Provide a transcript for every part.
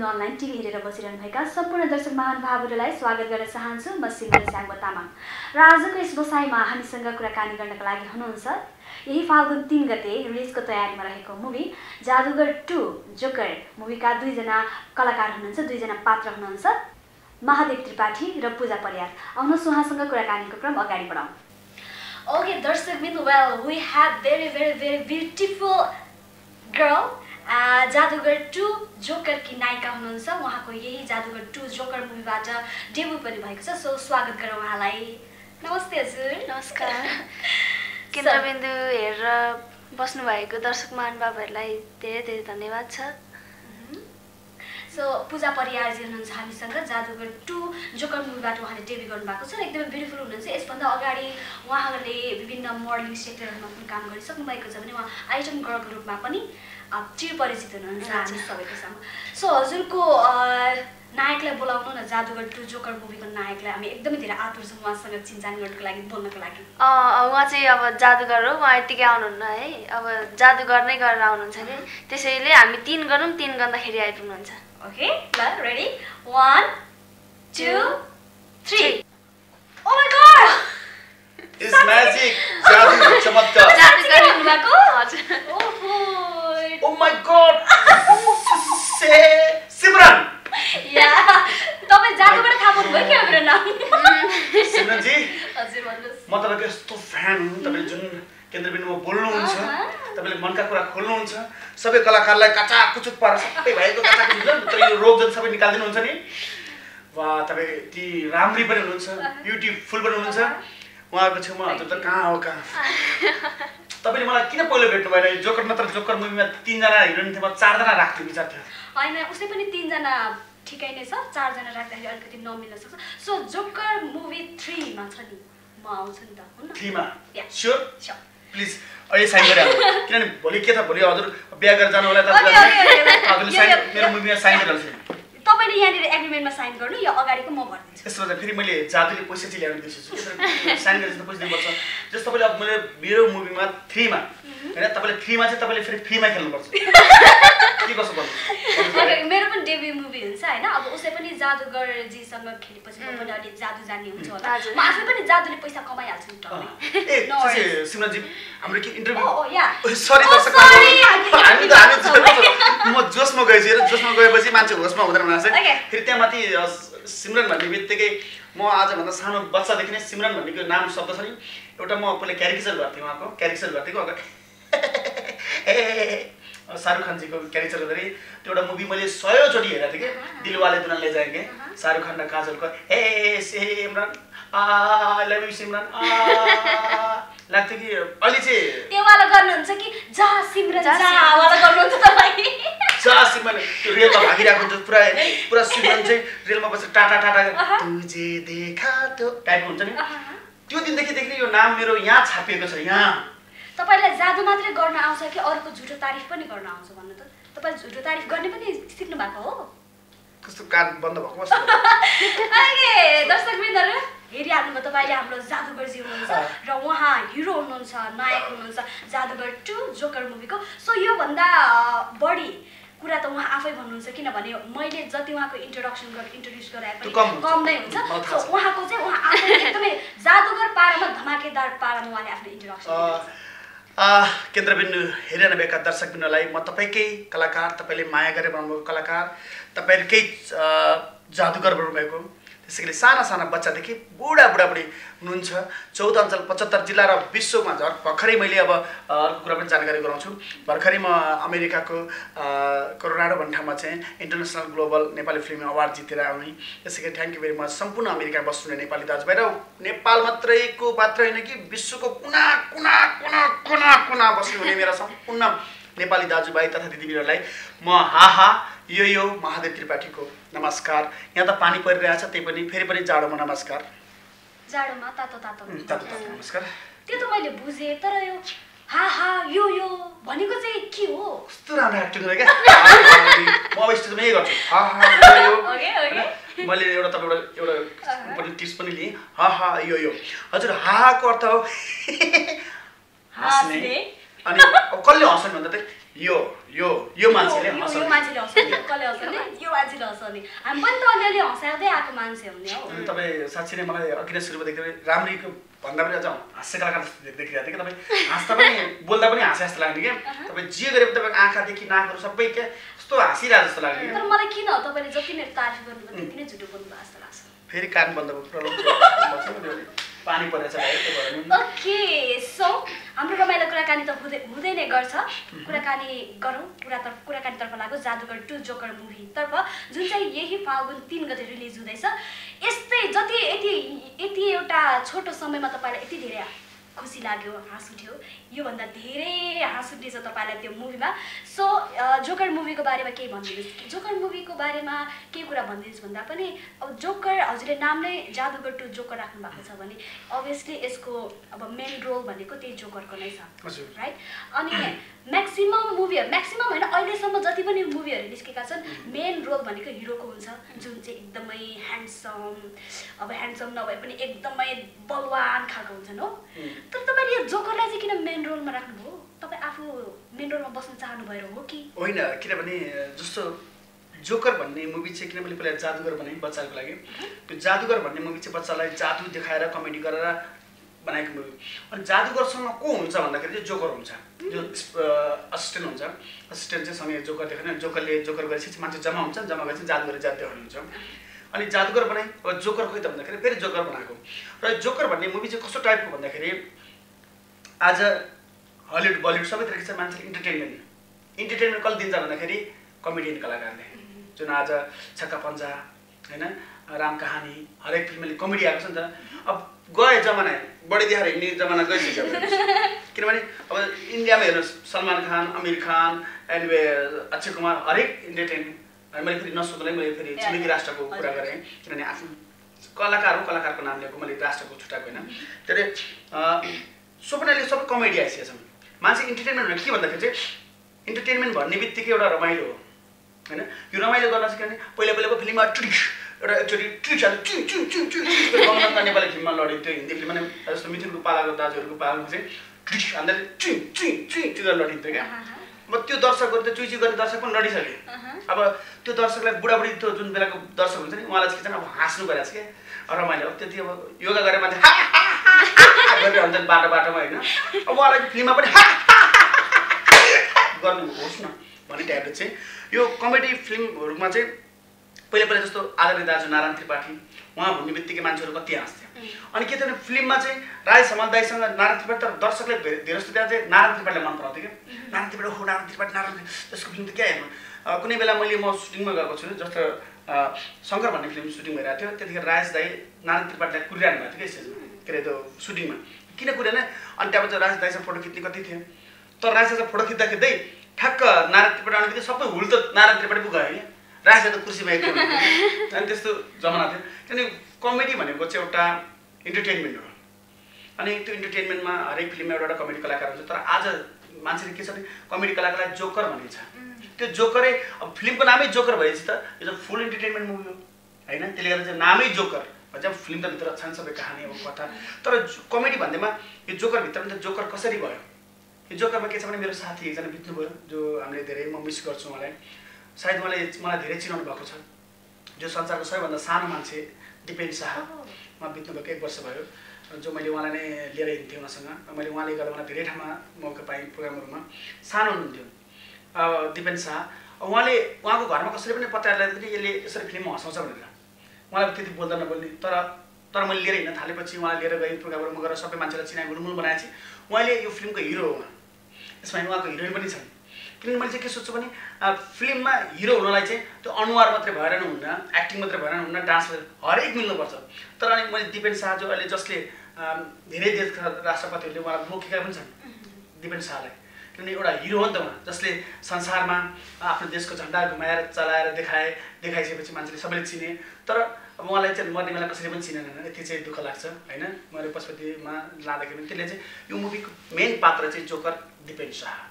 केन्द्रबिन्दु online TV हेरेर बसिरहनुभएका सम्पूर्ण दर्शक महानुभावहरूलाई स्वागत गर्न चाहन्छु। म सिङ्गर स्याङ्गो तामाङ। र आजको यस बसाइमा हामीसँग कुराकानी गर्नको लागि हुनुहुन्छ यही फाल्गुन तिन गते रिलिजको तयारीमा रहेको मुभी जादुगर टु जोकर। मुभीका दुईजना कलाकार हुनुहुन्छ दुईजना पात्र हुनुहुन्छ महादेव त्रिपाठी र पूजा परियार। आउनुहोस् उहाँसँग कुराकानीको क्रम अगाडि बढाउँ। ओके दर्शक बिन्दु well we have very very very beautiful girl Jadugar to जोकरकी नायिका हुनुहुन्छ। उहाँको यही जादुगर टु जोकर मुभीबाट डेब्यु पनि भएको छ। सो स्वागत गरौँ उहाँलाई। नमस्ते हजुर। नमस्कार। केन्द्रबिन्दु हेरेर बस्नुभएको दर्शक महानुभावहरूलाई धेरै धेरै धन्यवाद छ। सो पूजा परियारजी हुनुहुन्छ हामीसँग जादुगर टु जोकर मुभीबाट उहाँले डेब्यु गर्नुभएको छ र एकदमै ब्युटिफुल हुनुहुन्छ। यसभन्दा अगाडि उहाँहरूले विभिन्न मोडलिङ सेक्टरहरूमा पनि काम गरिसक्नु भएको छ भने उहाँ आइटम गर्लको रूपमा पनि चिर परिचित हुनुहुन्छ हामी सबैको सामु। सो हजुरको नायकलाई बोलाउनु न जादुगर टु जोकर मुभीको नायकलाई हामी एकदमै धेरै आतुर छौँ उहाँसँग चिन्जान गर्नुको लागि बोल्नको लागि। उहाँ चाहिँ अब जादुगर हो उहाँ यत्तिकै आउनुहुन्न है। अब जादुगर नै गरेर आउनुहुन्छ कि? त्यसैले हामी तिन गरौँ तिन गर्दाखेरि आइपुग्नुहुन्छ। ओके ल ready one two three oh my God is magic जादु चमत्कार ओहो ओ माय गॉड से सिमरन या तपाईँ जादुबाट थाहा पाउनुभयो क्या मेरो नाम सिमरन जी हजुर भन्नुहोस् म तपाईँको यस्तो फ्यान हुँ तपाईँले जुन केन्द्रबिन्दुमा बोल्नुहुन्छ। तपाईँले मनका कुरा खोल्नुहुन्छ सबै कलाकारलाई काचा कुचुक पारेर सबै भएको काचा कुचुक हुन्छ नि, तर यो रोग जति सबै निकालिदिनुहुन्छ नि। वा तपाईँ ती राम्री पनि हुनुहुन्छ ब्युटिफुल पनि हुनुहुन्छ। उहाँको छेउमा हजुर त कहाँ हो कहाँ तपाईँले मलाई किन पहिलो भेट्नु भएन? जोकर नत्र जोकर मुभीमा तिनजना हिरोइन थियो म चारजना राख्थेँ विचार थियो। होइन उसै पनि तिनजना ठिकै नै छ चारजना राख्दाखेरि अलिकति नमिल्न सक्छ। सो जोकर मुभी थ्रीमा छ नि म आउँछु नि त हुन्न? थ्रीमा. Sure Sure. प्लिज अहिले साइन गरिहाल्नु किनभने भोलि के त भोलि हजुर बिहा गरेर जानु होला यो- मेरो मुभीमा साइन गरिहाल्छु तपाईँले यहाँनिर एग्रिमेन्टमा साइन गर्नु या अगाडिको म भनिदिन्छु त्यसो गर्दा फेरि मैले जादुले पैसा चाहिँ ल्याउनु बिर्सेछु साइन गरेर चाहिँ पैसा दिनुपर्छ। जस्तो तपाईँले अब मेरो मेरो मुभीमा थ्रीमा होइन तपाईँले थ्रीमा चाहिँ तपाईँले फेरि फ्रीमा खेल्नुपर्छ। के कसो गर्नु मेरो पनि डेब्यु मुभी हुन्छ होइन? अब उसै पनि जादुगरजीसँग खेलेपछि म पनि अलिक जादु जान्ने हुन्छ होला। म आफै पनि जादुले पैसा कमाइहाल्छु। ए. सिमरनजी हाम्रो के इन्टरभ्यू। सरी दर्शक। हामी- त हामी म जोसमा गएपछि हेर जोसमा गएपछि मान्छे होसमा हुँदैन चाहिँ फेरि त्यहाँ माथि सिमरन भन्ने बित्तिकै म आजभन्दा सानो बच्चादेखि नै सिमरन भन्नेको नाम शब्द छ नि एउटा म पहिला क्यारिकेचर गर्थेँ उहाँको क्यारिकेचर गर्थेँ अगाडि ए शाहरुख खानजीको क्यारेक्टर गर्दाखेरि त्यो एउटा मुभी मैले सयौँचोटि हेरेको थिएँ कि? दिलवाले दुना ले जाएँगे शाहरुख खान र काजलको ए सिमरन आ लभ यु सिमरन आ। लाग्थ्यो कि अहिले चाहिँ त्यो वाला गर्नुहुन्छ कि जा सिमरन जा वाला गर्नुहुन्छ तपाईँ। सिमरन त्यो रेलमा भागिरहेको हुन्छ पुरा होइन पुरा सिमरन चाहिँ रेलमा बसेर टाटा टाटा तुझे देखा त्यो टाइपको हुन्छ नि। त्यो दिनदेखि देख्ने यो नाम मेरो यहाँ छापिएको छ यहाँ। तपाईँलाई जादु मात्रै गर्न आउँछ कि अरूको झुटो तारिफ पनि गर्न आउँछ भन्नु त? तपाईँले झुटो तारिफ गर्ने पनि सिक्नु भएको हो। कस्तो कान बन्द भएको दर्शक वृन्दहरू हेरिहाल्नुभयो तपाईँले हाम्रो जादुगरजी हुनुहुन्छ र उहाँ हिरो हुनुहुन्छ नायक हुनुहुन्छ जादुगर टु जोकर मुभीको। सो योभन्दा बढी कुरा त उहाँ आफै भन्नुहुन्छ किनभने मैले जति उहाँको इन्ट्रोडक्सन गरेर इन्ट्रोड्युस गराए पनि कम नै हुन्छ। उहाँको चाहिँ उहाँ आफै एकदमै जादुगर पारामा धमाकेदार पारामा उहाँले आफ्नो इन्ट्रोडक्सन केन्द्रबिन्दु हेरिरहनुभएका दर्शकबिन्दुलाई म तपाईँकै कलाकार तपाईँले माया गरेर बनाउनुभएको कलाकार तपाईँहरूकै जादुगर बनाउनुभएको। त्यसै गरी साना साना बच्चादेखि बुढा बुढाबुढी हुनुहुन्छ चौध अञ्चल पचहत्तर जिल्ला र विश्वमा झन् भर्खरै मैले अब अर्को कुरा पनि जानकारी गराउँछु। भर्खरै म अमेरिकाको कोरोनाडो भन्ने ठाउँमा चाहिँ international global Nepali film award जितेर आउने। त्यसै गरी थ्याङ्क यू भेरी मच सम्पूर्ण अमेरिकामा बस्नुहुने नेपाली दाजुभाइ र नेपाल मात्रैको मात्र होइन कि विश्वको कुना कुना कुना कुना कुना बस्नुहुने मेरा सम्पूर्ण नेपाली दाजुभाइ तथा दिदीबहिनीहरूलाई म हाहा यो यो महादेव त्रिपाठीको नमस्कार। यहाँ त पानी परिरहेछ त्यही पनि फेरि पनि जाडोमा नमस्कार। जाडोमा तातो तातो। तातो तातो नमस्कार। त्यो त मैले बुझेँ तर यो हा हा यो यो भनेको चाहिँ के हो? कस्तो राम्रो एक्टिङ गरे क्या। म अब स्टेजमा यही गर्छु। हा हा यो यो? मैले एउटा तपाईँबाट एउटा पनि टिप्स पनि लिएँ। हा हा यो यो। हजुर हाहाको अर्थ हो। हाँस्ने। हाँस्ने। अनि अब कसले हँस्ने भन्दा चाहिँ यो यो यो मान्छेले यो- हँसाउने। मान्छेले कसले हँसाउने? हामी पनि त अलिअलि हँसाउँदै आएको मान्छे हुने हौ। तपाईँ साँच्ची नै मलाई अघि नै सुरुमा देख्दै राम्रीको भन्दा पनि अझ हास्य कलाकार जस्तो देख- देखिरहेको थिएँ कि तपाईँ? हाँस्दा पनि बोल्दा पनि हाँसे जस्तो लाग्ने क्या। तपाईँ जे गरे पनि तपाईँको आँखादेखि नाकहरू सबै क्या कस्तो हाँसिरहेको जस्तो लाग्ने तर मलाई किन तपाईँले जति मेरो तारिफ गर्नुभयो त्यति नै झुटो बोल्नुभयो जस्तो लाग्छ। फेरि कान बन्द भयो पानी परेछ ओके सो हाम्रो रमाइलो कुराकानी त हुँदै हुँदै नै गर्छ। कुराकानी गरौँ कुरातर्फ कुराकानीतर्फ लाग्यो जादुगर टु जोकर मुभीतर्फ जुन चाहिँ यही फाल्गुन तिन गते रिलिज हुँदैछ यस्तै जति यति यति एउटा छोटो समयमा तपाईँलाई यति धेरै खुसी लाग्यो हाँस उठ्यो योभन्दा धेरै हाँस उठ्नेछ तपाईँलाई त्यो मुभीमा। सो जोकर मुभीको बारेमा केही भनिदिनुहोस्। जोकर मुभीको बारेमा केही कुरा भनिदिनुहोस् भन्दा पनि अब जोकर हजुरले नाम नै जादुगर टु जोकर राख्नु भएको छ भने अभियसली यसको अब मेन रोल भनेको त्यही जोकरको नै छ। राइट अनि म्याक्सिमम् मुभीहरू म्याक्सिमम् होइन अहिलेसम्म जति पनि मुभीहरू निस्केका छन् मेन रोल भनेको हिरोको हुन्छ जुन चाहिँ एकदमै ह्यान्डसम अब ह्यान्डसम नभए पनि एकदमै बलवान खालको हुन्छन् हो। तर तपाईँले यो जोकरलाई चाहिँ किन मेन रोलमा राख्नुभयो? तपाईँ आफू मेन रोलमा बस्न चाहनु भएर हो कि? होइन किनभने जस्तो जोकर भन्ने मुभी चाहिँ किन मैले पहिला जादुगर भने बच्चाको लागि। त्यो जादुगर भन्ने मुभी चाहिँ बच्चालाई जादु देखाएर कमेडी गरेर बनाएको मुभी अनि जादुगरसँग को हुन्छ भन्दाखेरि चाहिँ जोकर हुन्छ। जो असिस्टेन्ट हुन्छ। असिस्टेन्ट चाहिँ सँगै जोकर देखाउने। जोकरले जोकर गरेपछि मान्छे जम्मा हुन्छ। जम्मा गरेपछि जादुगर जादु देखाउने हुन्छ अनि जादुगर बनाए जोकर खोइ त भन्दाखेरि फेरि जोकर बनाएको। र जोकर भन्ने मुभी चाहिँ कस्तो टाइपको भन्दाखेरि आज हलिउड बलिउड सबैतिर के छ मान्छे इन्टरटेनमेन्ट इन्टरटेनमेन्ट कसले दिन्छ भन्दाखेरि कमेडियन कलाकारले। जुन आज छक्का पन्जा होइन राम कहानी हरेक फिल्मले कमेडी आएको छ नि त। अब गए जमाना बढी देखाएर हिँड्ने जमाना गइसक्यो किनभने अब इन्डियामा हेर्नुहोस् सलमान खान आमिर खान एन्ड अक्षय कुमार हरेक इन्टरटेनमेन्ट मैले फेरि नसोध्दै मैले फेरि छिमेकी राष्ट्रको कुरा गरेँ किनभने आफ्नो कलाकार हो कलाकारको नाम लिएको मैले राष्ट्रको छुट्याएको होइन के अरे स्वप्नले सबै कमेडी आइसकेको छ मान्छे इन्टरटेनमेन्ट भनेको के भन्दाखेरि चाहिँ इन्टरटेनमेन्ट भन्ने बित्तिकै एउटा रमाइलो हो होइन यो रमाइलो गर्न चाहिँ किनभने पहिला पहिलाको फिल्ममा ट्रिक एउटा एकचोटि ट्रिक हाल्यो चु चु चु चु गङ्गा नेपाली फिल्ममा लड्यो त्यो हिन्दी फिल्ममा नै जस्तो मिथुनको पालाको दाजुहरूको पालामा चाहिँ ट्रिक हाल्दा चु चु चु चु गरेर लडिन्थ्यो क्या अब त्यो दर्शकहरू त चुइची गर्ने दर्शक पनि लडिसके अब त्यो दर्शकलाई बुढाबुढी त्यो जुन बेलाको दर्शक हुन्छ नि उहाँलाई चाहिँ के छ अब हाँस्नु छ क्या। रमाइलो अब त्यति अब योगा गरेर मान्छे हा, हा, हा, हा गरेर हुन्छन् बाटो बाटोमा होइन। अब उहाँलाई फिल्ममा पनि गर्नुहोस् न भन्ने टाइपले चाहिँ यो कमेडी फिल्महरूमा चाहिँ पहिला पहिला जस्तो आदरणीय दाजु नारायण त्रिपाठी उहाँ भन्ने बित्तिकै मान्छेहरू कति हाँस्थ्यो अनि के थियो भने फिल्ममा चाहिँ राज समाल दाईसँग नारायण त्रिपाठी तर दर्शकले धेरै जस्तो त्यहाँ चाहिँ नारायण त्रिपाठीलाई मन पराउँथ्यो क्या। नारायण त्रिपाठी हो नारायण त्रिपाठी नारायण त्यसको फिल्म त क्या हेर्नु? कुनै बेला मैले म सुटिङमा गएको छु जस्तो शङ्कर भन्ने फिल्म सुटिङ भइरहेको थियो त्यतिखेर राज दाई नारायण त्रिपाठीलाई कुरिरहनु भएको थियो क्या स्टेजमा के अरे त्यो सुटिङमा। किन कुरेन अनि त्यहाँबाट राज दाईसँग फोटो खिच्ने कति थियो? तर राजसँग फोटो खिच्दा खिच्दै ठ्याक्क नारायण त्रिपाठी आउने बित्तिकै सबै हुल त नारायण त्रिपाठी पो गयो क्या। राजा त कुर्सीमा एक अनि त्यस्तो जमाना थियो। किनभने कमेडी भनेको चाहिँ एउटा इन्टरटेनमेन्ट हो। अनि त्यो इन्टरटेनमेन्टमा हरेक फिल्ममा एउटा एउटा कमेडी कलाकार हुन्छ। तर आज मान्छेले के छ भने कमेडी कलाकारलाई जोकर भनिन्छ त्यो जोकरै अब फिल्मको नामै जोकर भएपछि त यो त फुल इन्टरटेनमेन्ट मुभी हो। होइन? त्यसले गर्दा चाहिँ नामै जोकर। भन्छ फिल्म त भित्र छन् सबै कहानी अब कथा। तर कमेडी भन्दैमा यो जोकरभित्र पनि त जोकर कसरी भयो? यो जोकरमा के छ भने मेरो साथी एकजना बित्नुभयो जो हामीले धेरै म मिस गर्छु उहाँलाई। सायद उहाँले मलाई धेरै चिनाउनु भएको छ। जो संसारको सबैभन्दा सानो मान्छे दिपेन शाह उहाँ बित्नुभएको एक वर्ष भयो। जो मैले उहाँलाई नै लिएर हिँड्थेँ उहाँसँग। मैले उहाँले गर्दा उहाँलाई धेरै ठाउँमा मौका पाएँ प्रोग्रामहरूमा। सानो हुनुहुन्थ्यो। दिपेन शाह। उहाँले उहाँको घरमा कसैले पनि पत्ता लगाइदियो यसले यसरी फिल्ममा हँसाउँछ भनेर। उहाँलाई त्यति बोल्दा नबोल्ने। तर तर मैले लिएर हिँड्न थालेपछि उहाँलाई लिएर गएँ प्रोग्रामहरूमा गएर सबै मान्छेलाई चिनाइ गुलमुल बनाएपछि उहाँले यो फिल्मको हिरो हो उहाँ। यसमा उहाँको हिरोइन पनि छन्। किनभने मैले चाहिँ के सोध्छु भने फिल्ममा हिरो हुनलाई चाहिँ त्यो अनुहार मात्रै भएर नै हुन्न एक्टिङ मात्रै भएर नै हुन्न डान्स हरेक मिल्नुपर्छ। तर अनि मैले दिपेन शाह जो अहिले जसले धेरै देशका राष्ट्रपतिहरूले उहाँलाई बोकेका पनि छन् दिपेन शाहलाई। किनभने एउटा हिरो हो नि त उहाँ जसले संसारमा आफ्नो देशको झन्डा घुमाएर चलाएर देखाए देखाइसकेपछि मान्छेले सबैले चिने। तर अब उहाँलाई चाहिँ मर्ने बेला कसैले पनि चिनेन यति चाहिँ दुःख लाग्छ होइन? मैले पशुपतिमा लाँदाखेरि पनि त्यसले चाहिँ यो मुभीको मेन पात्र चाहिँ जोकर दिपेन शाह।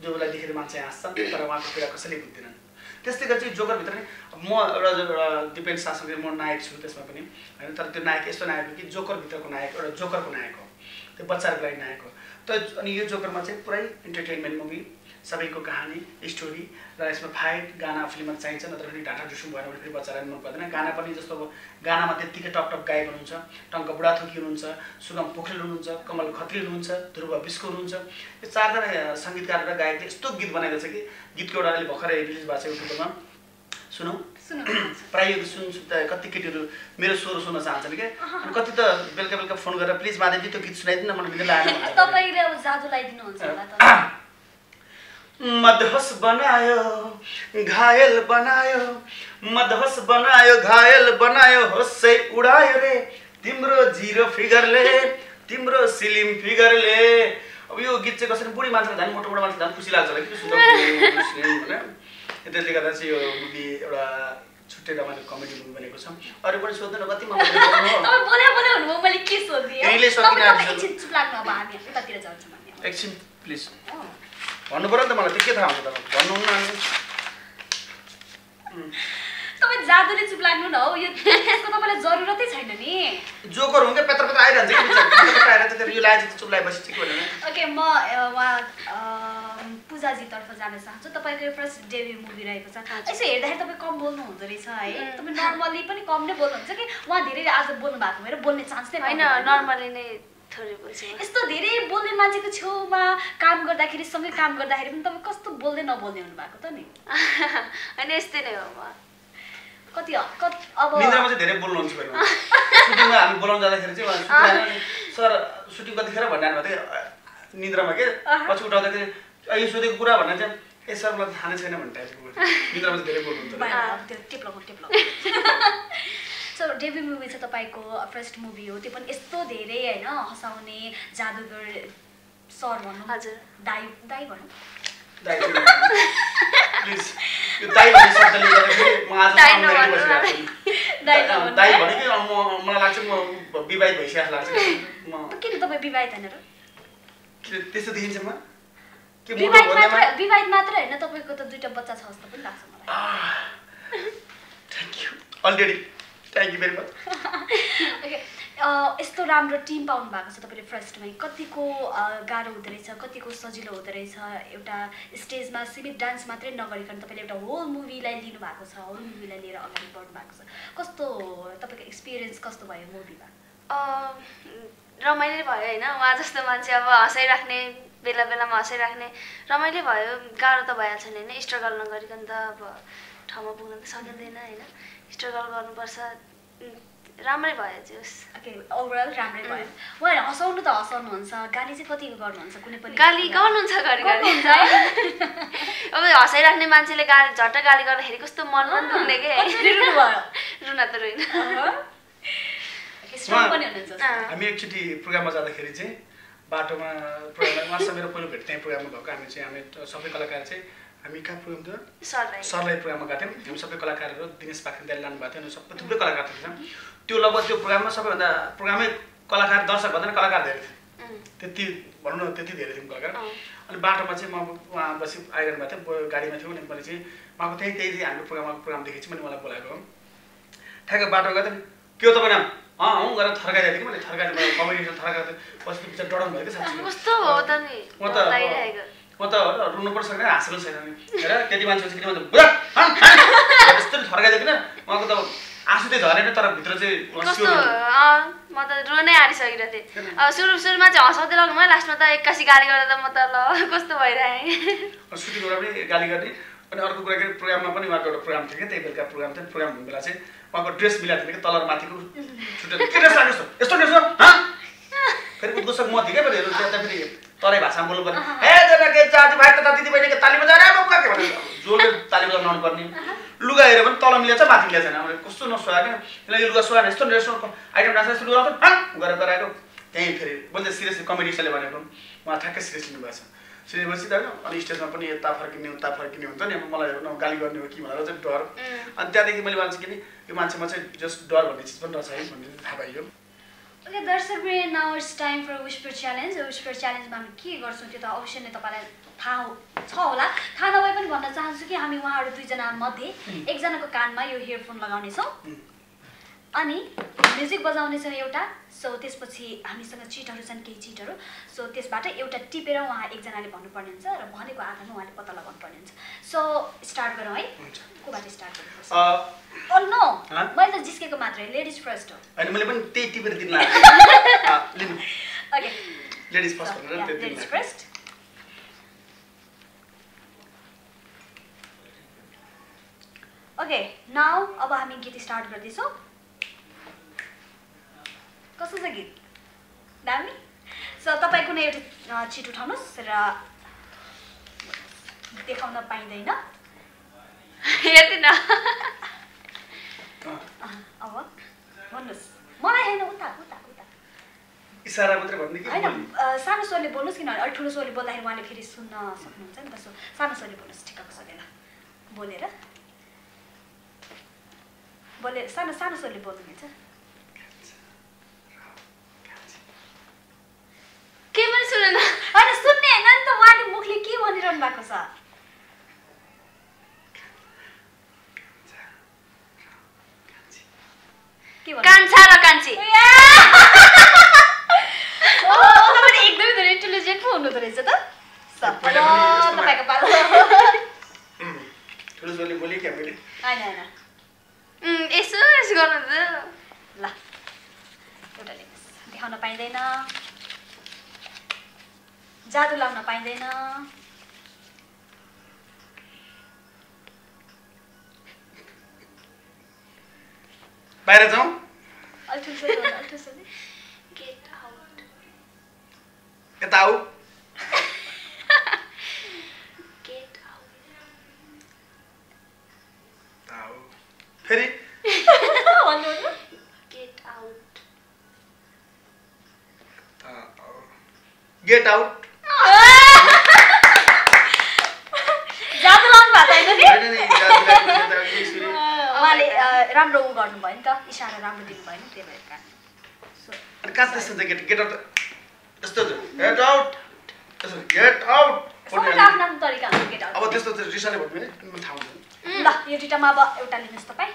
जो उसलाई देखेर मान्छे हाँस्छन् तर उहाँको कुरा कसैले बुझ्दैनन्। त्यस्तै गरी चाहिँ जोकरभित्र नै म एउटा एउटा दिपेन शाहसँग म नायक छु त्यसमा पनि होइन तर त्यो नायक यस्तो नायक हो कि जोकरभित्रको नायक एउटा जोकरको नायक हो। त्यो बच्चाहरूको लागि नायक हो। त अनि यो जोकरमा चाहिँ पुरै इन्टरटेनमेन्ट मुभी सबैको कहानी स्टोरी र यसमा फाइट गाना फिल्ममा चाहिन्छ नत्र फेरि ढाँटा डुसुम भएन भने फेरि बच्चालाई मन पर्दैन। गाना पनि जस्तो अब गानामा त्यत्तिकै टप टप गायक हुनुहुन्छ टङ्क बुढाथोकी हुनुहुन्छ सुगम पोखरेल हुनुहुन्छ कमल खत्री हुनुहुन्छ ध्रुव विस्को हुनुहुन्छ। यो चारजना सङ्गीतकार र गायकले यस्तो गीत बनाइदिएको छ कि गीतको एउटा अहिले भर्खरै रिलिज भएको छ युट्युबमा सुनौ? प्रायः यो सुन कति केटीहरू मेरो स्वर सुन्न चाहन्छन् क्या अनि कति त बेलुका बेलुका फोन गरेर प्लिज माधवजी त्यो गीत सुनाइदिनु मलाई मिलेर भन्छ। तपाईँले अब जादु लगाइदिनुहुन्छ होला त मदहस बनायो घायल बनायो मदहस बनायो घायल बनायो होसै उडायो रे। तिम्रो जिरो फिगरले तिम्रो सिलिम फिगरले अब यो गीत चाहिँ कसरी बुढी मान्छेलाई झन् मोटो मोटो मान्छे झन् खुसी लाग्छ होला कि? सुन्दर होइन त्यसले गर्दा चाहिँ यो मुभी एउटा छुट्टै रमाइलो कमेडी मुभी बनेको छ। अरू पनि सोध्दैन कति मन। एकछिन प्लिज। भन्नु पऱ्यो नि त मलाई त्यो के थाहा हुन्छ तपाईँ भन्नुहुन्न तपाईँ जादुले चुप लाग्नु न हो? यो त्यसको तपाईँलाई जरुरतै छैन नि। जोकर हुँ क्या पेत्र पेत्र आइरहन्छ आइरहन्छ त्यो यो लाज चुप लगाएपछि ठिक होइन ओके म अ, उहाँ पूजाजीतर्फ जान चाहन्छु। तपाईँको यो फर्स्ट डेब्यु मुभी रहेको छ। यसो हेर्दाखेरि तपाईँ कम बोल्नु हुँदो रहेछ है। तपाईँ नर्मली पनि कम नै बोल्नुहुन्छ कि? उहाँ धेरै आज बोल्नु भएको भएर बोल्ने चान्स नै होइन। नर्मली नै। यस्तो धेरै बोल्ने मान्छेको छेउमा काम गर्दाखेरि सँगै काम गर्दाखेरि पनि तपाईँ कस्तो बोल्दै नबोल्ने हुनुभएको त नि? होइन यस्तै नै हो म कति कति अब निन्द्रामा चाहिँ धेरै बोल्नुहुन्छ हामी बोलाउनु जाँदाखेरि चाहिँ सर सुटिङ कतिखेर भन्ने भएको थियो। निन्द्रामा के। पछि उठाउँदाखेरि "अ, यो सोधेको कुरा भन्ने चाहिँ ए सर मलाई थाहा नै छैन भन्ने टाइपको। निन्द्रामा चाहिँ धेरै बोल्नुहुन्छ सो डेब्यु मुभी चाहिँ तपाईँको फर्स्ट मुभी हो। त्यो पनि यस्तो धेरै होइन हँसाउने जादुगर सर भनौँ हजुर। दाई दाई भनौँ। दाइ प्लिज यो दाइ भन्ने शब्दले गर्दाखेरि म आज दाइ अङ्ग्रेजी नभन्नु बसिरहेको मलाई। छु। दाइ दाइ नभन्नु दाइ है? भने कि म मलाई लाग्छ म विवाहित भइसकेको लाग्छ। म किन तपाईँ विवाहित होइन र? किन त्यस्तो देखिन्छ म? के मोटो विवाहित भन्दैमा मात्र विवाहित मात्र होइन तपाईँको त दुइटा बच्चा छ जस्तो पनि लाग्छ मलाई। Thank you already thank you very much यस्तो राम्रो टिम पाउनु भएको छ तपाईँले फर्स्टमै। कतिको गाह्रो हुँदो रहेछ कतिको सजिलो हुँदो रहेछ एउटा स्टेजमा सीमित डान्स मात्रै नगरिकन तपाईँले एउटा होल मुभीलाई लिनु भएको छ होल मुभीलाई लिएर अगाडि बढ्नु भएको छ। कस्तो तपाईँको एक्सपिरियन्स कस्तो भयो मुभीमा अँ, रमाइलो भयो होइन। उहाँ जस्तो मान्छे अब हँसाइराख्ने बेला बेलामा हँसाइराख्ने रमाइलो भयो। गाह्रो त भइहाल्छ नि होइन? स्ट्रगल नगरिकन त अब ठाउँमा पुग्न त सकिँदैन होइन? स्ट्रगल गर्नुपर्छ। राम्रै भयो जोस् ओभरअल राम्रै भयो। उहाँहरूले हँसाउनु त हँसाउनुहुन्छ। गाली चाहिँ कति गर्नुहुन्छ? कुनै पनि गाली गर्नुहुन्छ घरि? अब हँसाइराख्ने मान्छेले गाली झट्ट गाली गर्दाखेरि कस्तो मन पनि दुख्ने के? रुन त रुइन। हामी एकचोटि प्रोग्राममा जाँदाखेरि चाहिँ बाटोमा प्रोग्राम उहाँसँग मेरो पहिलो भेट त्यहीँ प्रोग्राममा भएको। हामी चाहिँ हामी सबै कलाकार चाहिँ हामी कहाँ प्रोग्राम थियो सरलाई प्रोग्राममा गएको थियौँ। हामी सबै कलाकारहरू दिनेश पाखरिन दाइले लानुभएको थियो। अनि सबै थुप्रै कलाकार थिएछ त्यो लगभग त्यो प्रोग्राममा सबैभन्दा प्रोग्रामै कलाकार दर्शक भन्दा कलाकार धेरै थियो त्यति भनौँ न त्यति धेरै थियौँ कलाकार। अनि बाटोमा चाहिँ म उहाँ बसी आइरहनु भएको थियो। गाडीमा थियो। अनि मैले चाहिँ उहाँको त्यही त्यही चाहिँ हाम्रो प्रोग्राममा प्रोग्राम देखेपछि मैले मलाई बोलाएको हो। ठ्याक्क बाटो गएको के हो तपाईँ नाम? अँ हौ गरेर थर्काइदिएको थिएँ। कि मैले थर्काएर कम्युनिकेसन थर्काएको थिएँ। पछि डराउनु भयो कि साँच्चै म त म त रुनु पनि सक्दैन हाँस्नु छैन नि हेर त्यति मान्छे चाहिँ किन भन्छ बुझा हँ, हँ। यस्तो थर्काइदिएको किन? उहाँको त आँसु चाहिँ झरेन तर भित्र चाहिँ म त रुनै आँटिसकेको थिएँ। अब सुरु सुरुमा चाहिँ हँसाउँदै लाग्नु भयो लास्टमा त एक्कासी गाली गरेर त म त ल कस्तो भइरहेँ? सुटिङ बेला पनि गाली गर्ने। अनि अर्को कुरा के अरे प्रोग्राममा पनि उहाँको एउटा प्रोग्राम थियो क्या त्यही बेलुका प्रोग्राम थियो। प्रोग्राम हुने बेला चाहिँ उहाँको ड्रेस मिलाएको थियो कि तल माथिको छुट्टै के ड्रेस लाग्यो यस्तो ड्रेस फेरि उद्घोषक म थिएँ क्या फेरि त्यता फेरि तराई भाषामा बोल्नु पर्ने। ए जना के जाति भाइ तथा दिदी बहिनीको ताली बजाएर आएको के भनेर जोडले ताली बजाउनु आउनु पर्ने लुगा हेऱ्यो भने तल मिलेको छ माथि मिलेको छैन मैले कस्तो नसोया क्या। किनकि यो लुगा सोया यस्तो ड्रेस आइटम डान्स यस्तो लुगा लाउँछ, हँ गरेर गराएको त्यहीँ फेरि मैले सिरियसली कमेडी स्टाइलले भनेको उहाँ ठ्याक्कै सिरियस लिनुभएको छ। सिरियसपछि त होइन अनि स्टेजमा पनि यता फर्किने उता फर्किने हुन्छ नि। अब मलाई न गाली गर्ने हो कि भनेर चाहिँ डर। अनि त्यहाँदेखि मैले भन्छ कि नि यो मान्छेमा चाहिँ जस्ट डर भन्ने चिज पनि रहेछ है भन्ने थाहा पाइयो। ओके दर्शक now it's time for whisper challenge whisper च्यालेन्जमा हामी के गर्छौँ त्यो त अवश्य नै तपाईँलाई थाहा हो- छ होला। थाहा नभए पनि भन्न चाहन्छु कि हामी उहाँहरू दुईजना मध्ये एकजनाको कानमा यो इयरफोन लगाउनेछौँ। अनि म्युजिक बजाउनेछौँ एउटा सो त्यसपछि हामीसँग चिटहरू छन् केही चिटहरू सो त्यसबाट एउटा टिपेर उहाँ एकजनाले भन्नुपर्ने हुन्छ र भनेको आधारमा उहाँले पत्ता लगाउनु पर्ने हुन्छ। सो स्टार्ट गरौँ है। कोबाट स्टार्ट गर्नुपर्छ? Oh no? मैले त जिस्केको मात्रै लेडिज फर्स्ट हो। मैले पनि त्यही टिपेर दिन okay ladies ladies. First okay now अब हामी गीत स्टार्ट गर्दैछौँ। कस्तो छ गीत? दामी। सो तपाईँ कुनै एउटा चिट उठाउनुहोस् र देखाउन पाइँदैन। यति न। अँ, अब भन्नुहोस्। मलाई होइन उता उता उता। इसारा मात्रै भन्ने कि होइन सानो स्वरले बोल्नुहोस् किनभने अलिक ठुलो स्वरले बोल्दाखेरि उहाँले फेरि सुन्न सक्नुहुन्छ नि त। सो सानो स्वरले बोल्नुहोस् ठिक्कको स्वरले बोलेर। बोलेर सानो सानो स्वरले बोल्नुहुन्छ के पनि सुनेन होइन सुन्ने होइन नि त उहाँले मुखले के भनिरहनु भएको छ? कान्छा र कान्छी। एकदमै धेरै इन्टेलिजेन्ट पो हुनुहुँदो रहेछ त। तपाईँको पालो। होइन होइन। यसो यसो गर्नु त। ल एउटा देखाउन पाइँदैन। जादु लाउन पाइँदैन। बाहिर जाउँ। यता आऊ फेरि। गेट आउट यता आऊ गेट आउट जादु लाउनु भएको होइन नि होइन नि, जादु लाग्यो भने त अघि सुने। उहाँले अ, राम्रो उ गर्नुभयो नि त। इसारा राम्रो दिनुभयो नि त्यही भएर। कारण सो अनि कहाँ त्यस्तो हुन्छ गेट गेट आउट यस्तो गेट आउट यसो गेट आउट सबैको आफ्नो आफ्नो तरिका हुन्छ केटा अब त्यस्तो चाहिँ रिसाले भन्यो भने मलाई थाहा हुन्छ ल यो दुइटामा अब एउटा लिनुहोस् तपाईँ।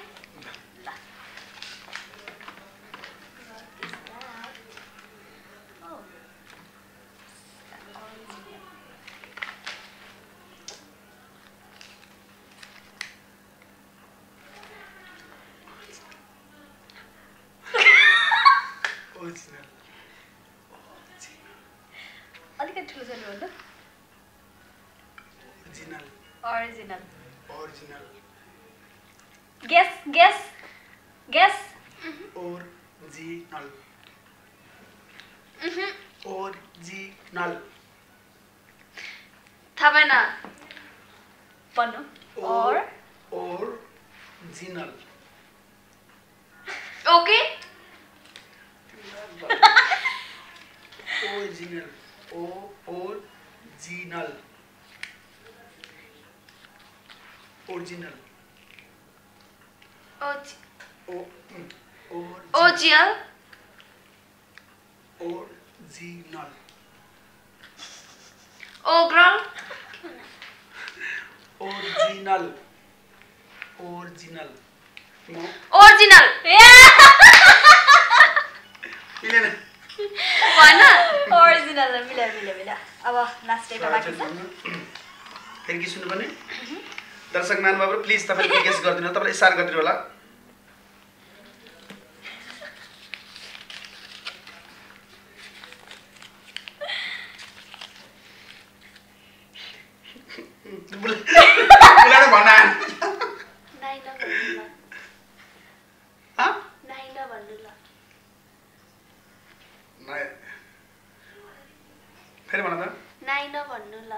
ओके? ओरिजिनल ओ ओरिजिनल ओरिजिनल ओजियल ओरिजिनल ओग्रल ओरिजिनल ओरिजिनल ओरिजिनल भएन ओरिजिनल मिल्यो मिल्यो मिल्यो अब एउटा बाँकी छ फेरि के सुन्नुपर्ने दर्शक महानुभावहरू प्लिज तपाईँले गेस गरिदिनु तपाईँले इसार गरिदिनु होला बुलाएर भन्न आएन नाइ नभन्नु ल हँ? नाइ नभन्नु ल नाही। फेरि भन त। नाइ नभन्नु ल।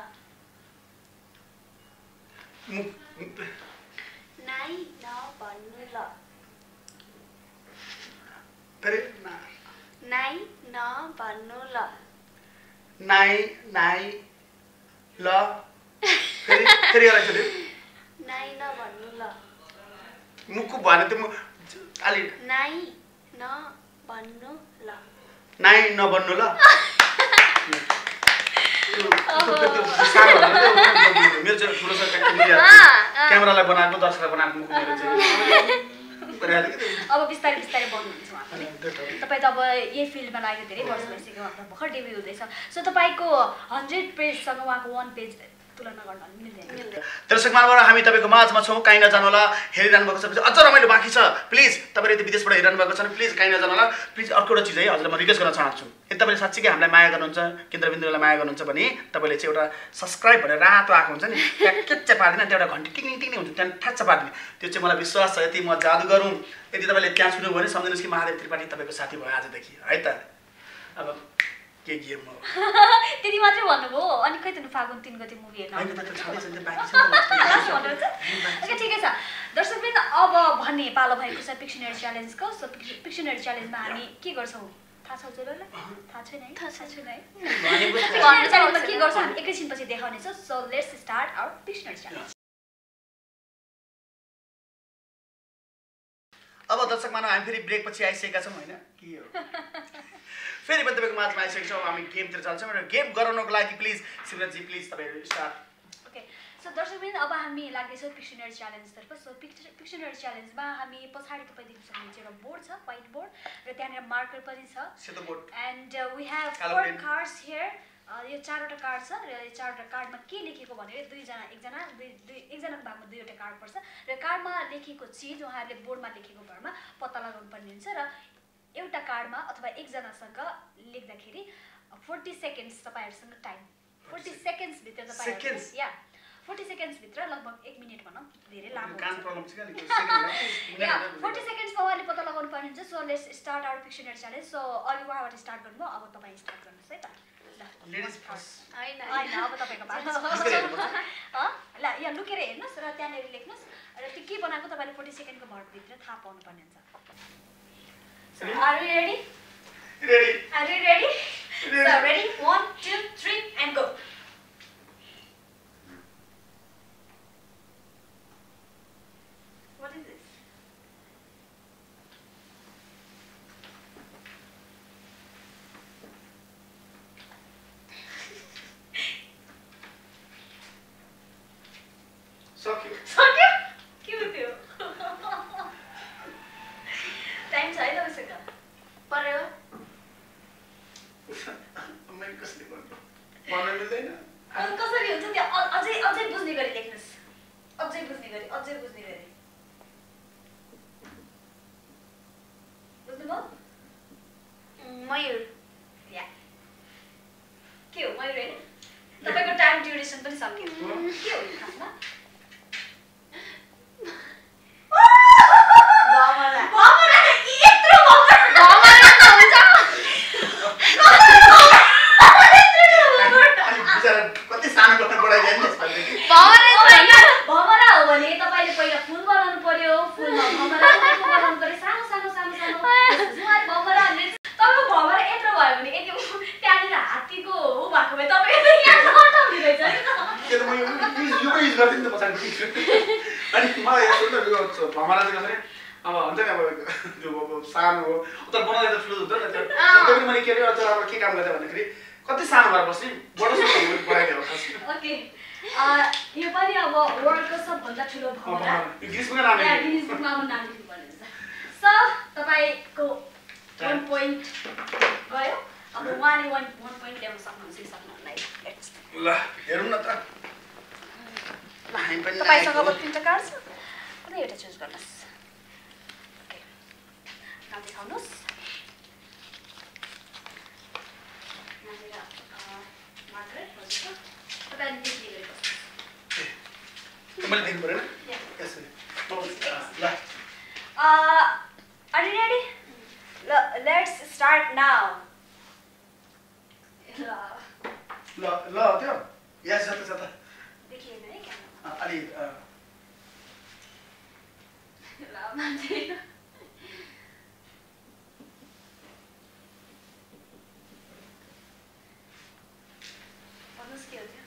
नाइ नभन्नु ल। फेरि नाइ नभन्नु ल। नाइ नाइ ल। फेरि फेरि एउटा एकचोटि नाइ नभन्नु ल। मुखको भने त म अलि नाइ नभन्नु ल। नाइ नबन्नु ल त्यो- त्यो- त्यो- त्यो सानो भन्दा त्यो- त्यो- त्यो- मेरो चाहिँ ठुलो छ। क्यामेरालाई बनाएको दर्शकलाई बनाएको मेरो चाहिँ। अब बिस्तारै बिस्तारै बन्नुहुन्छ उहाँ पनि त्यो त हो। तपाईँ त अब यही फिल्डमा लाग्यो धेरै वर्ष भइसक्यो उहाँको भर्खर डेब्यू हुँदैछ सो तपाईँको हन्ड्रेड पेजसँग उहाँको वान पेज दर्शक महानुभाव हामी तपाईँको माझमा छौँ काहीँ नजानु होला हेरिरहनु भएको छ अझ रमाइलो बाँकी छ। प्लिज तपाईँले यदि विदेशबाट हेरिरहनु भएको छ भने प्लिज काहीँ नजानु होला प्लिज अर्को एउटा चिज है हजुरलाई म रिक्वेस्ट गर्न चाहन्छु। यदि तपाईँले साँच्चीकै हामीलाई माया गर्नुहुन्छ केन्द्रबिन्दुलाई माया गर्नुहुन्छ भने तपाईँले चाहिँ एउटा सब्सक्राइब भनेर रातो आएको हुन्छ नि त्यहाँ केच्चा पारिदिने अनि एउटा घन्टी टिक्ने टिक्ने हुन्छ त्यहाँ ठ्याच्च पारिदिने। त्यो चाहिँ मलाई विश्वास छ यदि म जादु गरौँ यदि तपाईँले त्यहाँ सुन्नुभयो भने सम्झिनुहोस् कि महादेव त्रिपाठी तपाईँको साथी भयो आजदेखि है त? अब के गेम हो त्यति मात्रै भन्नुभयो अनि खै त फागुन तिन गति मुभी हेर्न ठिकै छ। दर्शकवृन्द अब भन्ने पालो भएको छ पिक्सनरी च्यालेन्जको सो पिक्सनरी च्यालेन्जमा हामी के गर्छौँ? थाहा छ हजुरहरूलाई? थाहा छैन है? थाहा छैन। है? भनेपछि पिक्सनरी च्यालेन्जमा के गर्छौँ? हामी एकैछिनपछि देखाउनेछौँ so let's start our Pictionary challenge अब दर्शक मानव हामी फेरि ब्रेक पछि आइसकेका छौँ होइन? के हो? फेरि पनि तपाईँको माझमा आइसकेको छौँ हामी गेमतिर चल्छौँ र गेम गराउनको लागि प्लिज सिमरनजी प्लिज तपाईँहरू स्टार्ट ओके सो दर्शकवृन्द अब हामी लाग्दैछौँ पिक्सनरी च्यालेन्जतर्फ सो पिक्सनरी च्यालेन्जमा हामी पछाडि तपाईँ देख्न सक्नुहुन्छ एउटा बोर्ड छ व्हाइट बोर्ड र त्यहाँनिर मार्कर पनि छ। And we have four. Cards here यो चारवटा कार्ड छ र यो चारवटा कार्डमा के लेखेको भने दुईजना एकजना दुई दुई एकजनाको भागमा दुईवटा कार्ड पर्छ। र कार्डमा लेखेको चिज उहाँहरूले बोर्डमा लेखेको भरमा पत्ता लगाउनु पर्ने हुन्छ र एउटा कार्डमा अथवा एकजनासँग लेख्दाखेरि फोर्टी सेकेन्ड्स तपाईँहरूसँग टाइम फोर्टी सेकेन्ड्सभित्र? तपाईँहरू या फोर्टी सेकेन्ड्सभित्र लगभग एक मिनट भनौँ धेरै लामो या फोर्टी सेकेन्ड्समा उहाँले पत्ता लगाउनु पर्ने हुन्छ। So let's start our Pictionary challenge so अघि उहाँबाट स्टार्ट गर्नुभयो अब तपाईँ स्टार्ट गर्नुहोस् है त। अब तपाईँको? ल यहाँ लुकेर हेर्नुहोस् र त्यहाँनिर लेख्नुहोस्। र त्यो के बनाएको तपाईँले फोर्टी सेकेन्डको भरभित्र थाहा पाउनुपर्ने हुन्छ। Are we ready? Ready. Are we ready? ready. So ready? One, two, three and go. यो पनि युज गर्थेँ नि त पछाडि अनि मलाई यो सुन्नु यो भमरा चाहिँ कसरी अब हुन्छ नि अब त्यो अब सानो हो तर बनाउँदा त ठुलो हुन्छ नि त्यो पनि मैले के अरे अझ राम्रो के काम गरेँ भन्दाखेरि कति सानो भएर बस्ने बडो सुन्नु बनाइदियो खास ओके अ, यो पनि अब वर्ल्डको सबभन्दा ठुलो भमरा नाम यहाँ अब नाम लेख्नुपर्ने हुन्छ सो तपाईँको वान पोइन्ट गयो अब उहाँले वान वान पोइन्ट ल्याउन सक्नुहुन्छ सक्नुहुन्न ल हेरौँ न त तपाईँसँग अब। तिनवटा कार्ड छ? कुनै एउटा चुज गर्नुहोस्। ओके नाम देखाउनुहोस्। देख्ने मैले. यसरी ल। Uh, are you ready? Let's start now. ल ल त्यो। यहाँ छ त छ त देखिएन है? क्यामेरामा? अ, अलि अ, ल, मान्छे। भन्नुहोस् के हो त्यो?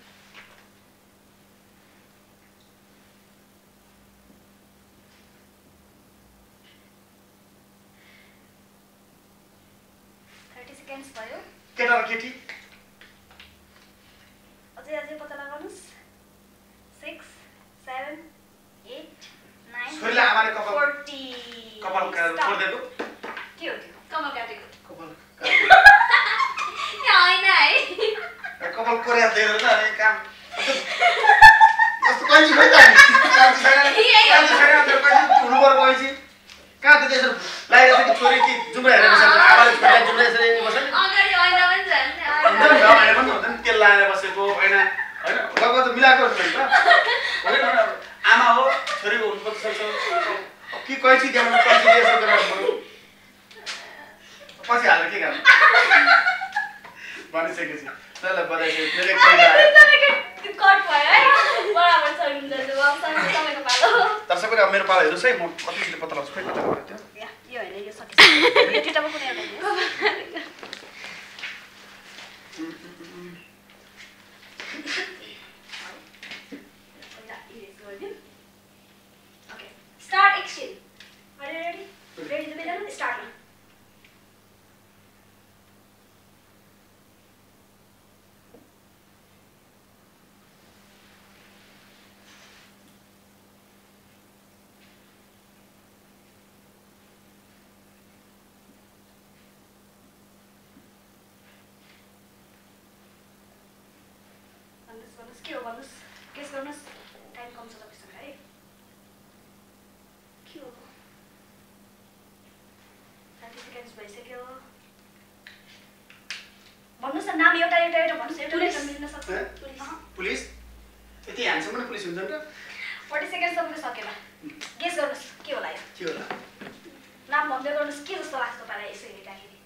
थर्टी सेकेन्ड्स भयो केटा र केटी अझै अझै पत्ता लगाउनुहोस् सिक्स सेभेन एट नाइन छोरीलाई आमाले कपाल- फोर्टी कपाल का- Stop. कोरिदिएको के हो त्यो कमल काटेको कपाल ए, होइन है कपाल कोरिया दिएर त अनि काम कस्तो कैँची खोइ त अनि? कैँची छैन कैँची छैन अनि त्यो कैँची हुनु पर्यो कैँची कहाँ त त्यसो लगाइरहेको छ कि छोरी कि जुम्रा हेरेर बसेको आमाले छोरीलाई जुम्रा यसरी बस्छ नि अगाडि ऐना पनि छ नि हुँदैन नि होइन पनि हुँदैन तेल लगाएर बसेको होइन होइन लगभग त मिलाएको हुन्छ नि त होइन होइन, आमा हो छोरीको हुनुपर्छ सक्छ कि कैँची देखाउनु कैँची यसो गरेर पछि हालेर के गर्नु? भनिसकेपछि। ल ल बधाई मेरो पालो। मेरो हेर्नुहोस् है म कतिचोटि पत्ता लगाउँछु। खोइ कता गयो त्यो या, यो होइन यो सकिसक्यो यो दुइटामा कुनै एउटा दिनुहोस्। पहिला erase गरिदिउँ। Okay. Start एकछिन Are you ready? Ready to be done? Start now. भन्नुहोस् भन्नुहोस् के हो भन्नुहोस् गेस गर्नुहोस् टाइम कम छ तपाईँसँग है के हो थर्टी सेकेन्ड्स भइसक्यो भन्नुहोस् न नाम एउटा एउटा एउटा भन्नुहोस् एउटा एउटा मिल्न सक्छ? पुलिस। यति ह्यान्डसम्म पुलिस हुन्छ नि त फोर्टी सेकेन्ड तपाईँको सकेन। गेस गर्नुहोस् के होला यो? के होला? नाम भन्दै गर्नुहोस् के जस्तो लाग्छ तपाईँलाई यसो हेर्दाखेरि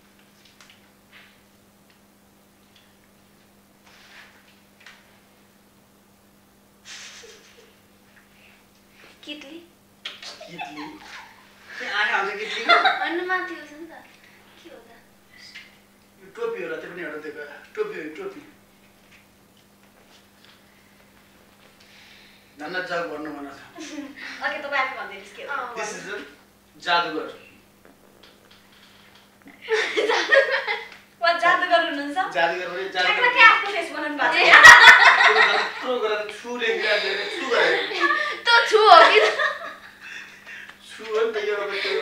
कितली किटली त्यहाँ आँखा हुन्छ किटलीको होइन माथि छ नि त के हो त यो टोपी होला त्यो पनि एउटा त्यो टोपी हो यो टोपी धन्न जग भन्नु मन छ ओके तपाईँ आफै भनिदिनुहोस् के हो अँ, दिस इज जादुगर। जादुगर। हुनुहुन्छ? जादुगर पनि जादुगर आफ्नो फेस बनाउनु भएको छ यत्रो गरेर छु तँ छु हो कि? छु हो नि त यो अब त्यो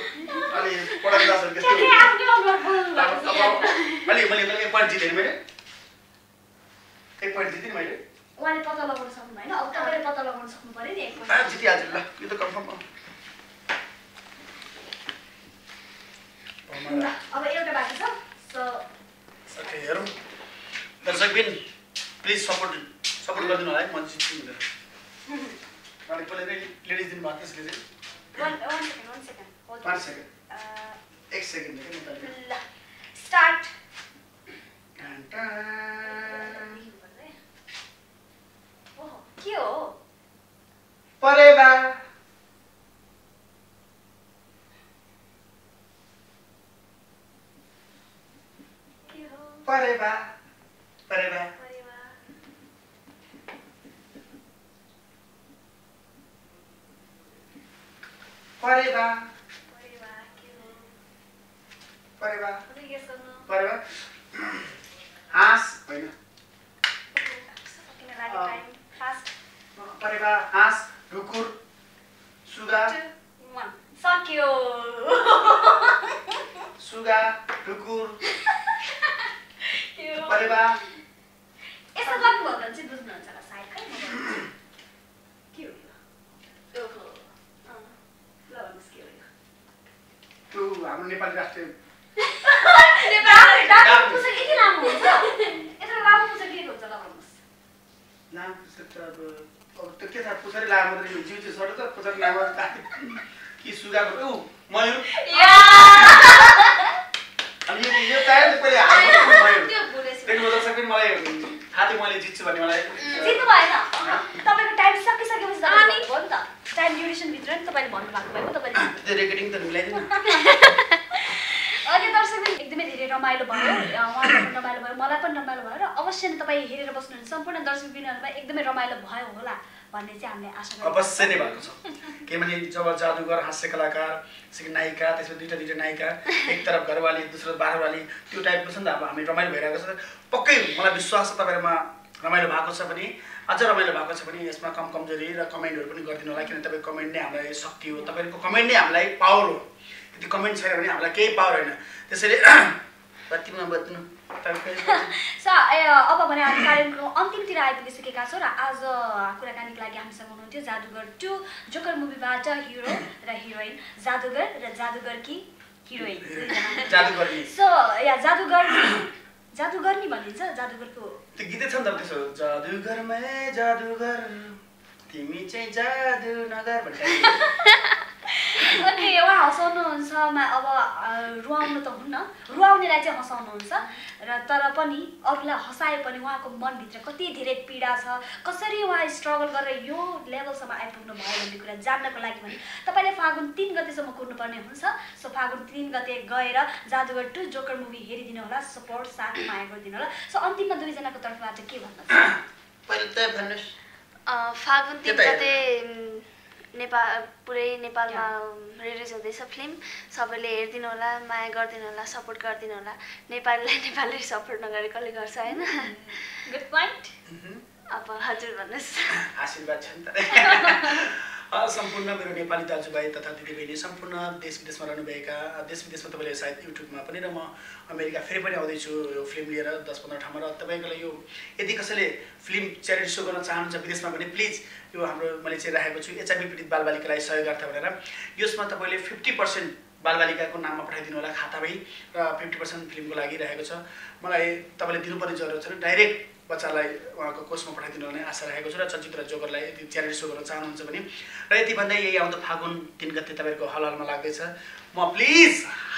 पढाइ त्यस्तो। आफ्नो अनुहार भएको अलि मैले मैले एक मैले। एक उहाँले पत्ता लगाउन सक्नु भएन अब तपाईँले पत्ता लगाउन सक्नु पऱ्यो नि एक जितिहाल्छु ल। यो त कन्फर्म हो ल, अब एउटा बाँकी छ सो ओके हेरौँ दर्शकबिन प्लिज सपोर्ट सपोर्ट गरिदिनु होला है म जित्छु भनेर अलिक पहिला नै लेडिज दिनुभएको त्यसले चाहिँ one one second one second hold पाँच सेकेन्ड एक सेकेन्ड ल स्टार्ट के हो परेवा परेवा परेवा परेवा परेवा परेवा हाँस होइन परेवा हाँस ढुकुर सुगा सक्यो सुगा ढुकुर परेवा यसो गर्नुभयो भने चाहिँ बुझ्नुहुन्छ होला सायद खै। के हो यो? ओहो। ल भन्नुहोस् के हो त्यो हाम्रो नेपाली राष्ट्रिय के नाम पुस्तक त अब अब त्यो के थाहा पुछारी लामो मात्रै जिउ चाहिँ सडो त पुछारी लामो त कि सुगाको ऊ मयूर। अनि यो तयार त पहिले हाल्नु मयूर देख्नु दर्शक पनि मलाई थाहा थियो मैले जित्छु भन्ने मलाई। जित्नु भएन। तपाईँको टाइम सकिसकेपछि? भन्नुभयो नि त। टाइम ड्युरेसनभित्र नि तपाईँले भन्नुभएको भएको तपाईँले त्यो रेकर्डिङ त मिलाइदिनु। अहिले दर्शक एकदमै धेरै रमाइलो भयो। उहाँलाई पनि रमाइलो भयो मलाई पनि रमाइलो भयो। र अवश्य नै तपाईँ हेरेर बस्नुहुन्छ। सम्पूर्ण दर्शक बिनहरूलाई एकदमै रमाइलो भयो होला। भन्ने चाहिँ हामीले आशा अवश्य नै भएको छ। किनभने जब जादुगर हास्य कलाकार त्यसपछि नायिका त्यसपछि दुइटा दुइटा नायिका एक तरफ घरवाली दोस्रो बाह्रवाली त्यो टाइपको छ नि त अब हामी रमाइलो भइरहेको छ। पक्कै मलाई विश्वास छ तपाईँहरूमा रमाइलो भएको छ भने अझ रमाइलो भएको छ भने यसमा कम कमजोरी र कमेन्टहरू पनि गरिदिनु होला किन तपाईँको कमेन्ट नै हामीलाई शक्ति हो। तपाईँहरूको कमेन्ट नै हामीलाई पावर हो। त्यो कमेन्ट छैन भने हामीलाई केही पावर होइन। त्यसैले कतिमा बत्नु सा अब भने हामी कार्यक्रमको अन्तिमतिर आइपुगिसकेका छौँ र आज कुराकानीको लागि हामीसँग हुनुहुन्थ्यो जादुगर टु जोकर मुभीबाट हिरो र हिरोइन। जादुगर र जादुगरकी हिरोइन। दुईजना। जादु गर्ने सो या जादुगर जादुगर्नी भनिन्छ जादुगरको। गीतै छ नि त त्यसो जादुगरमै जादुगर। तिमी चाहिँ जादु नगर अनि उहाँ हँसाउनुहुन्छ मा अब रुवाउनु त हुन्न रुवाउनेलाई चाहिँ हँसाउनुहुन्छ र तर पनि अरूलाई हँसाए पनि उहाँको मनभित्र कति धेरै पीडा छ कसरी उहाँ स्ट्रगल गरेर यो लेभलसम्म आइपुग्नु भयो भन्ने कुरा जान्नको लागि भने तपाईँले फागुन तिन गतेसम्म कुर्नुपर्ने हुन्छ सो फागुन तिन गते गएर जादुगर टु जोकर मुभी हेरिदिनु होला सपोर्ट साथ माया गरिदिनु होला सो अन्तिममा दुईजनाको तर्फबाट के भन्न पहिले त भन्नुहोस् फागुन तिन गते नेपाल पुरै नेपालमा रिलिज हुँदैछ फिल्म। सबैले हेरिदिनु होला माया गरिदिनु होला सपोर्ट गरिदिनु होला। नेपालीलाई नेपाली सपोर्ट नगरे कसले गर्छ होइन? Good point. अब हजुर भन्नुहोस्। आशीर्वाद छ नि त। अ, सम्पूर्ण मेरो नेपाली दाजुभाइ तथा दिदीबहिनी सम्पूर्ण देश विदेशमा रहनुभएका देश विदेशमा तपाईँले सायद युट्युबमा पनि र म अमेरिका फेरि पनि आउँदैछु यो फिल्म लिएर दस पन्ध्र ठाउँमा र तपाईँको लागि यो यदि कसैले फिल्म च्यारिटी सो गर्न चाहनुहुन्छ विदेशमा भने प्लिज यो हाम्रो मैले चाहिँ राखेको छु एचआइभी पीडित बालबालिकालाई सहयोग भनेर। यसमा तपाईँले फिफ्टी पर्सेन्ट बालबालिकाको नाममा पठाइदिनु होला खातामै र फिफ्टी पर्सेन्ट फिल्मको लागि रहेको छ। मलाई तपाईँले दिनुपर्ने जरुरत छैन डाइरेक्ट बच्चालाई उहाँको कोषमा पठाइदिनु हुने आशा राखेको छु र चलचित्र जोगरलाई यदि च्यारिटी सो गर्न चाहनुहुन्छ भने र यति भन्दै यही आउँदो फागुन तिन गते तपाईँहरूको हल हलमा लाग्दैछ। म प्लिज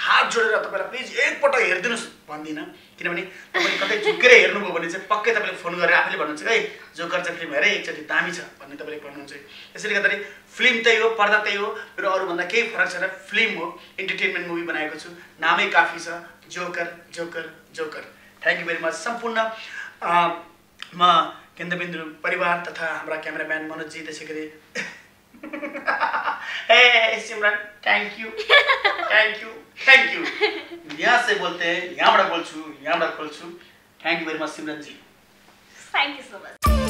हात जोडेर तपाईँलाई प्लिज एकपल्ट हेरिदिनुहोस्। भन्दिनँ। किनभने तपाईँले कतै झुक्केर हेर्नुभयो भने चाहिँ पक्कै तपाईँले फोन गरेर आफैले भन्नुहुन्छ है जोकर चाहिँ फिल्म हेरेँ एकचोटि दामी छ भन्ने तपाईँले भन्नुहुन्छ। त्यसैले गर्दाखेरि फिल्म त्यही हो पर्दा त्यही हो। मेरो अरूभन्दा केही फरक छैन। फिल्म हो इन्टरटेनमेन्ट मुभी बनाएको छु। नामै काफी छ। Joker joker joker. Thank you very much सम्पूर्ण म केन्द्रबिन्दु परिवार तथा हाम्रा क्यामेराम्यान मनोजजी त्यसै गरी ए Simran thank you thank you thank you यहाँ से बोलते हैं यहाँबाट बोल्छु यहाँबाट खोल्छु. Thank you very much सिमरनजी. Thank you so much